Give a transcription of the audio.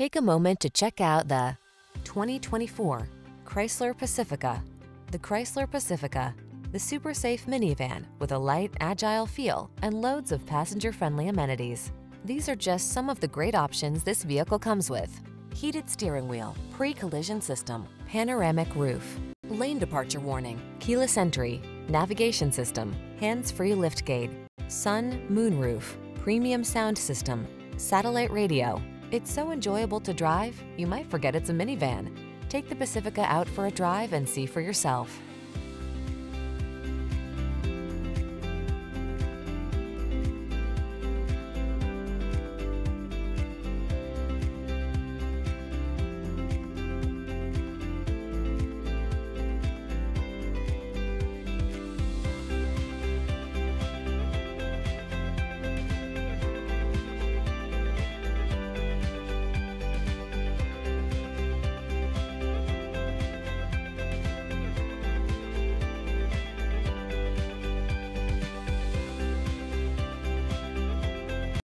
Take a moment to check out the 2024 Chrysler Pacifica. The Chrysler Pacifica, the super safe minivan with a light, agile feel and loads of passenger-friendly amenities. These are just some of the great options this vehicle comes with. Heated steering wheel, pre-collision system, panoramic roof, lane departure warning, keyless entry, navigation system, hands-free liftgate, sun, moon roof, premium sound system, satellite radio. It's so enjoyable to drive, you might forget it's a minivan. Take the Pacifica out for a drive and see for yourself.